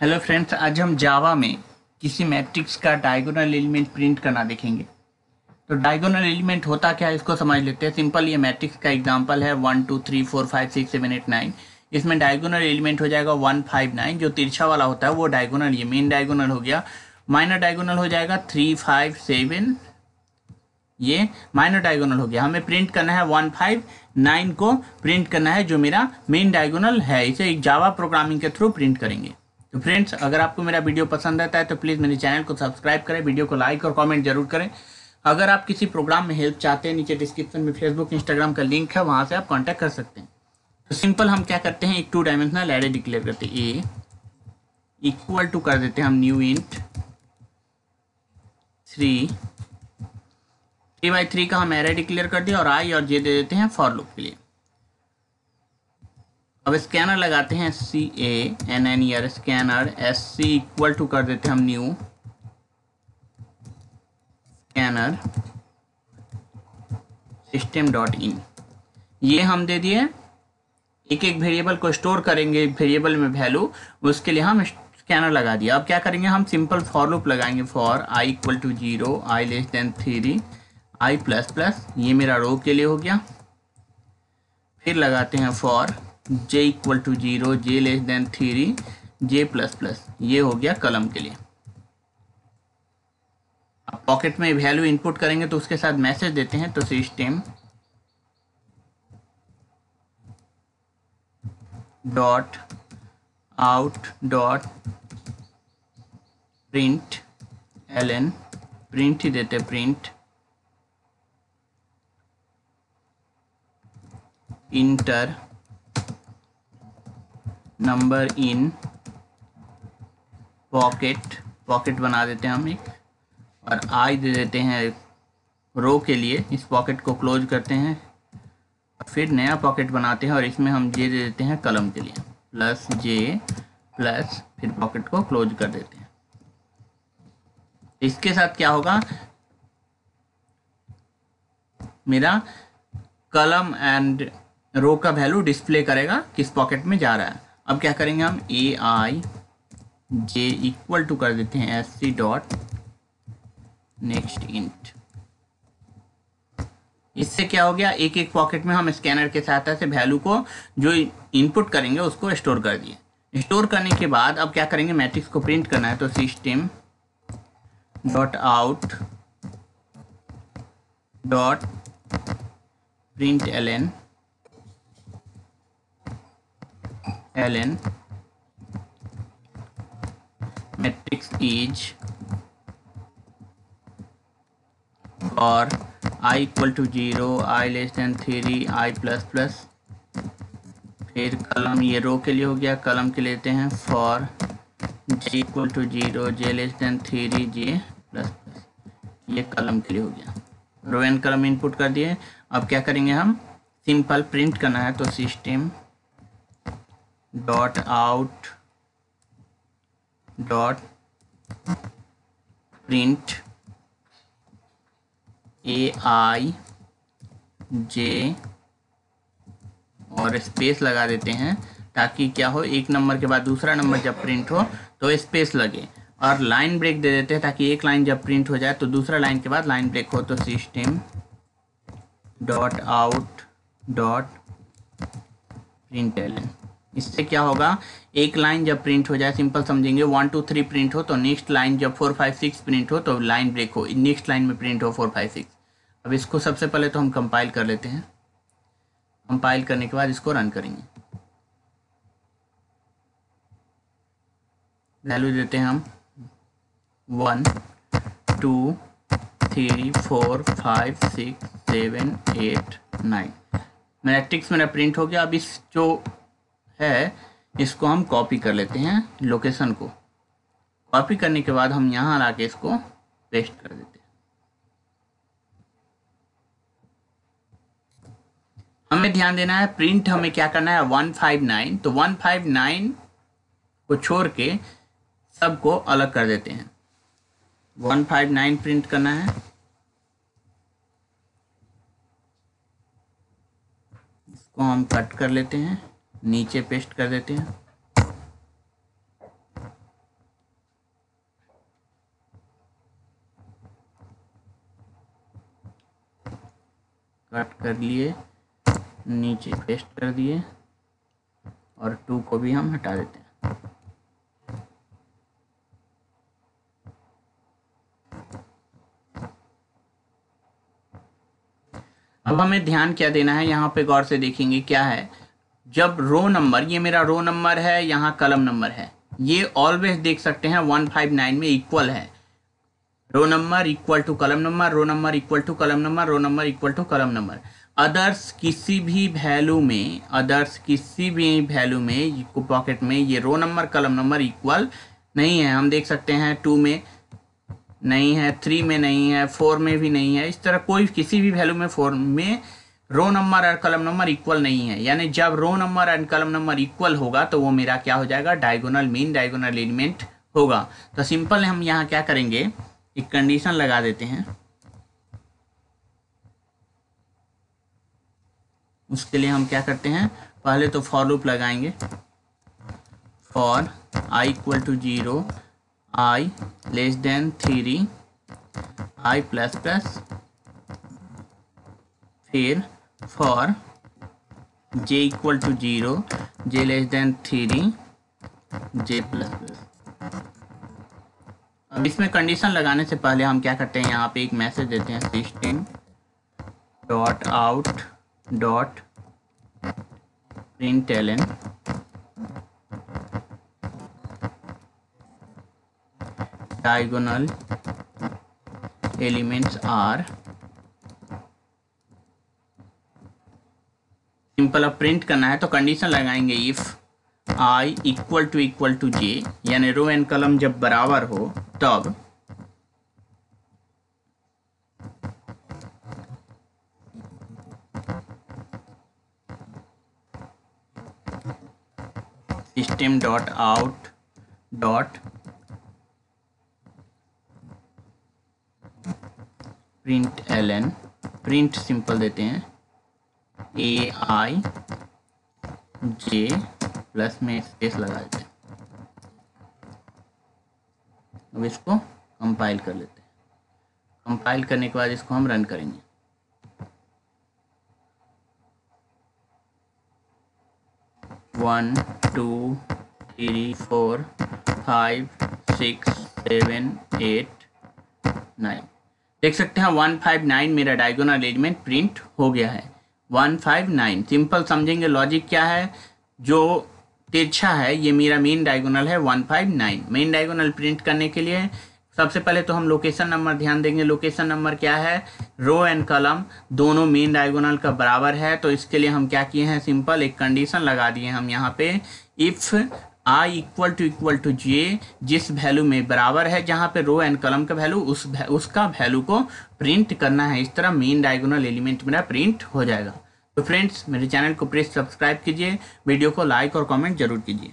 Hello friends आज हम जावा में किसी मैट्रिक्स का डायगोनल एलिमेंट प्रिंट करना देखेंगे। तो डायगोनल एलिमेंट होता क्या है, इसको समझ लेते हैं। सिंपल ये मैट्रिक्स का एग्जांपल है one two three four five six seven eight nine इसमें डायगोनल एलिमेंट हो जाएगा वन फाइव नाइन जो तिरछा वाला होता है, वो डायगोनल ये मेन डायगोनल हो गया। माइनर डायगोनल हो जाएगा थ्री फाइव सेवन ये माइनर डायगोनल हो गया। हमें प्रिंट करना है वन फाइव नाइन को प्रिंट करना है, जो मेरा मेन डायगोनल है। इसे एक जावा प्रोग्रामिंग के थ्रू प्रिंट करेंगे। तो फ्रेंड्स, अगर आपको मेरा वीडियो पसंद आता है तो प्लीज़ मेरे चैनल को सब्सक्राइब करें, वीडियो को लाइक और कमेंट ज़रूर करें। अगर आप किसी प्रोग्राम में हेल्प चाहते हैं, नीचे डिस्क्रिप्शन में फेसबुक इंस्टाग्राम का लिंक है, वहाँ से आप कॉन्टैक्ट कर सकते हैं। तो सिंपल हम क्या करते हैं, एक टू डायमेंशनल एरे डिक्लेयर करते हैं। ए इक्वल टू कर देते हैं हम new int three three by three का हम एरे डिक्लेयर कर दिया और आई और जे दे देते हैं फॉर लुक के लिए। अब स्कैनर लगाते हैं C A N N E R scanner S C equal to कर देते हैं हम new scanner system dot in ये हम दे दिए एक एक वेरिएबल को स्टोर करेंगे वेरिएबल में वैल्यू उसके लिए हम स्कैनर लगा दिया अब क्या करेंगे, हम सिंपल फॉर लूप लगाएँगे for I equal to zero I less than three I plus plus ये मेरा रो के लिए हो गया। फिर लगाते हैं for J equal to zero J less than three J plus plus ये हो गया कलम के लिए। अब पॉकेट में वैल्यू इनपुट करेंगे तो उसके साथ मैसेज देते हैं तो system dot out dot print L N print ही देते print enter number in pocket pocket बना देते हैं हम एक, और आई दे देते हैं रो के लिए, इस पॉकेट को क्लोज करते हैं फिर नया पॉकेट बनाते हैं, और इसमें हम जे दे देते हैं कलम के लिए प्लस जे प्लस फिर पॉकेट को क्लोज कर देते हैं। इसके साथ क्या होगा? मेरा कलम एंड रो का वैल्यू डिस्प्ले करेगा, किस पॉकेट में जा रहा है। अब क्या करेंगे हम? ए आई जे इक्वल टू कर देते हैं S C dot next int इससे क्या हो गया? एक एक पॉकेट में हम स्कैनर के सहायता से वैल्यू को जो इनपुट करेंगे उसको स्टोर कर दिए। स्टोर करने के बाद अब क्या करेंगे? मैट्रिक्स को प्रिंट करना है तो system dot out dot print l n ln matrix is or i equal to zero i less than three i plus plus फिर कलम ये रो के लिए हो गया। कलम के लेते हैं for j equal to zero j less than three j plus plus ये कलम के लिए हो गया। रो एंड कलम इनपुट कर दिए। अब क्या करेंगे हम? सिंपल प्रिंट करना है तो system dot out dot print a i j और स्पेस लगा देते हैं ताकि क्या हो, एक नंबर के बाद दूसरा नंबर जब प्रिंट हो तो स्पेस लगे। और लाइन ब्रेक दे देते हैं ताकि एक लाइन जब प्रिंट हो जाए तो दूसरा लाइन के बाद लाइन ब्रेक हो तो system dot out dot print l इससे क्या होगा? एक लाइन जब प्रिंट हो जाए सिंपल समझेंगे। वन टू थ्री प्रिंट हो तो नेक्स्ट लाइन जब फोर फाइव सिक्स प्रिंट हो तो लाइन ब्रेक हो। नेक्स्ट लाइन में प्रिंट हो फोर फाइव सिक्स अब इसको सबसे पहले तो हम कंपाइल कर लेते हैं। कंपाइल करने के बाद इसको रन करेंगे। वैल्यू देते हैं हम। One two three four five six seven eight nine matrix मेरा प्रिंट हो गया। अब इस जो है, इसको हम कॉपी कर लेते हैं लोकेशन को। कॉपी करने के बाद हम यहाँ ला के इसको पेस्ट कर देते हैं। हमें ध्यान देना है प्रिंट हमें क्या करना है? वन फाइव नाइन तो वन फाइव नाइन को छोड़ के सबको अलग कर देते हैं। वन फाइव नाइन प्रिंट करना है। इसको हम कट कर लेते हैं। नीचे पेस्ट कर देते हैं। कट कर लिए, नीचे पेस्ट कर दिए और टू को भी हम हटा देते हैं। अब हमें ध्यान क्या देना है? यहाँ पे गौर से देखेंगे क्या है। जब रो नंबर ये मेरा रो नंबर है, यहाँ कलम नंबर है। ये ऑलवेज देख सकते हैं वन फाइव नाइन में इक्वल है। Row number equal to column number row number equal to column number row number equal to column number others किसी भी वैल्यू में अदर्स किसी भी वैल्यू में पॉकेट में ये row number column number equal नहीं है। हम देख सकते हैं टू में नहीं है थ्री में नहीं है फोर में भी नहीं है। इस तरह कोई किसी भी वैल्यू में फोर में रो नंबर और कलम नंबर इक्वल नहीं है। यानी जब row number and column number equal होगा तो वो मेरा क्या हो जाएगा? डायगोनल मीन डायगोनल एलिमेंट होगा। तो सिंपल हम यहाँ क्या करेंगे? एक कंडीशन लगा देते हैं। उसके लिए हम क्या करते हैं? पहले तो फॉर लूप लगाएँगे। For i equal to zero i less than three i plus plus फिर for j to zero j less than three j plus plus अब इसमें कंडीशन लगाने से पहले हम क्या करते हैं? यहाँ पे एक मैसेज देते हैं system dot out dot print l n diagonal elements are simple अब प्रिंट करना है तो कंडीशन लगाएँगे if i equal to equal to j यानी रो एंड कलम जब बराबर हो, तब system dot out dot print l n print simple देते हैं। ए आई जे प्लस में स्पेस लगा देते हैं। अब इसको कंपाइल कर लेते हैं। कंपाइल करने के बाद इसको हम रन करेंगे। One two three four five six seven eight nine देख सकते हैं वन फाइव नाइन मेरा डायगोनल एलिमेंट प्रिंट हो गया है। One five nine. सिंपल समझेंगे, लॉजिक क्या है? जो तिरछा है, ये मेरा मेन डायगोनल है one five nine. Main diagonal print करने के लिए सबसे पहले तो हम लोकेशन नंबर ध्यान देंगे। लोकेशन नंबर क्या है? रो एंड कलम दोनों मेन डायगोनल का बराबर है। तो इसके लिए हम क्या किए हैं? सिंपल एक कंडीशन लगा दिए हम यहाँ पे। If i equal to equal to j जिस वैल्यू में बराबर है, जहाँ पे रो एंड कलम का वैल्यू उस उसका वैल्यू को प्रिंट करना है। इस तरह मेन डायगोनल एलिमेंट मेरा प्रिंट हो जाएगा। तो फ्रेंड्स मेरे चैनल को प्लीज़ सब्सक्राइब कीजिए वीडियो को लाइक और कमेंट ज़रूर कीजिए।